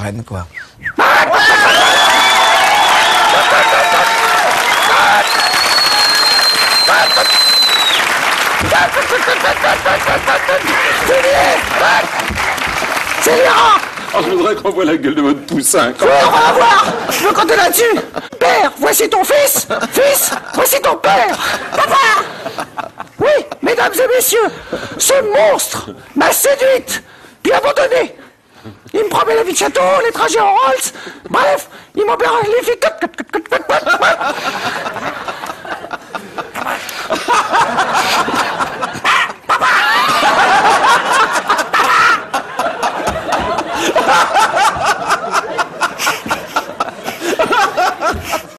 reine, quoi. Oh, je voudrais qu'on voit la gueule de votre poussin. Oui, on va la voir Je veux compter là-dessus Père, voici ton fils Fils, voici ton père Papa Oui, mesdames et messieurs, ce monstre m'a séduite, puis abandonnée. Il me promet la vie de château, les trajets en Rolls, bref, il m'opère les filles.